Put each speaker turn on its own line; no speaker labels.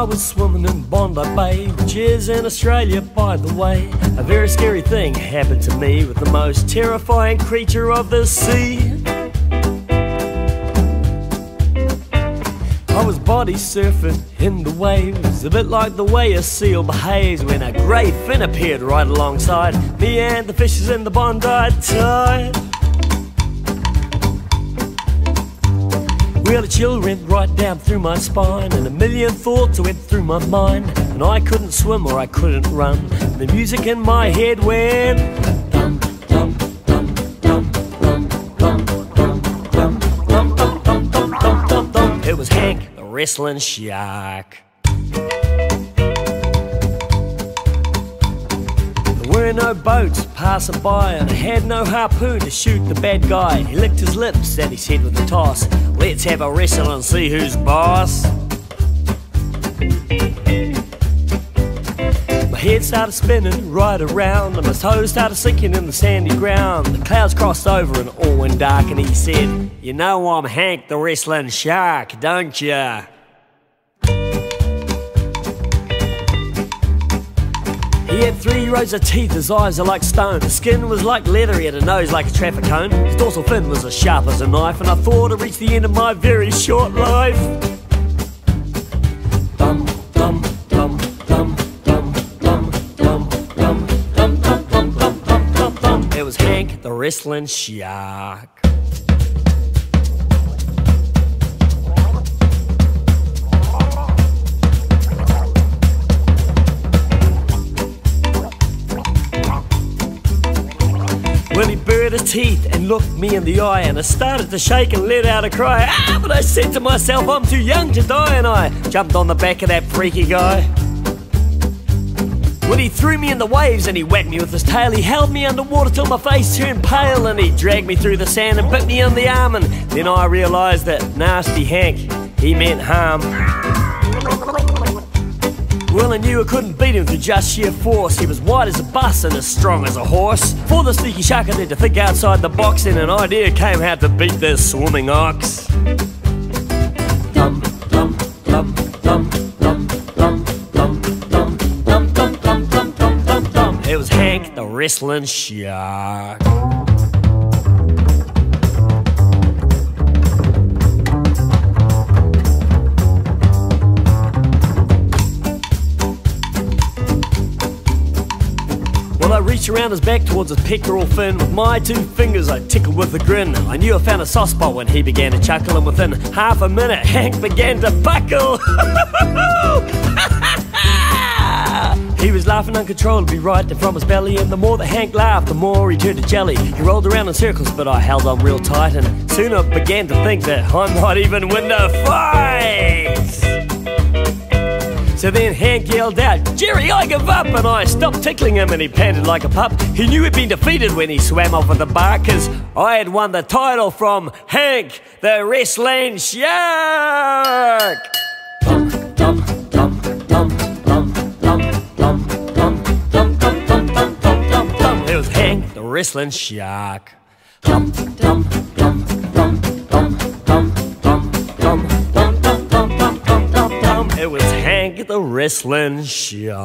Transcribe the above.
I was swimming in Bondi Bay, which is in Australia, by the way. A very scary thing happened to me with the most terrifying creature of the sea. I was body surfing in the waves, a bit like the way a seal behaves when a grey fin appeared right alongside me and the fishes in the Bondi tide. children right down through my spine, and a million thoughts went through my mind. And I couldn't swim or I couldn't run. The music in my head went. It was Hank, the wrestling shark. Were no boats passing by, and I had no harpoon to shoot the bad guy. He licked his lips and he said with a toss, Let's have a wrestle and see who's boss. My head started spinning right around, and my toes started sinking in the sandy ground. The clouds crossed over and all went dark, and he said, You know I'm Hank the wrestling shark, don't ya? He had three rows of teeth, his eyes are like stone. His skin was like leather, he had a nose like a traffic cone. His dorsal fin was as sharp as a knife, and I thought I reached the end of my very short life. Dum, dum, dum, dum, dum, dum, dum, dum, dum, dum, dum, dum, dum, dum, dum. It was Hank the wrestling shark. Well, he bared his teeth and looked me in the eye, and I started to shake and let out a cry. Ah, but I said to myself, I'm too young to die, and I jumped on the back of that freaky guy. When he threw me in the waves and he whacked me with his tail, he held me underwater till my face turned pale, and he dragged me through the sand and bit me on the arm, and then I realised that nasty Hank, he meant harm. I knew I couldn't beat him through just sheer force. He was white as a bus and as strong as a horse. For the sneaky shark, I had to think outside the box, and an idea came how to beat this swimming ox. Dum, dum, dum, dum, dum, dum, dum, dum, dum, dum, dum, dum, dum, dum, dum. It was Hank the wrestling shark. Well, I reached around his back towards his pectoral fin. With my two fingers, I tickled with a grin. I knew I found a soft spot when he began to chuckle, and within half a minute, Hank began to buckle. he was laughing uncontrollably right there from his belly, and the more that Hank laughed, the more he turned to jelly. He rolled around in circles, but I held on real tight, and soon I began to think that I might even win the fight. So then Hank yelled out, Gerry, I give up! And I stopped tickling him and he panted like a pup. He knew he'd been defeated when he swam off with the bar, cause I had won the title from Hank, the wrestling shark! It was Hank, the wrestling shark. The wrestling shark.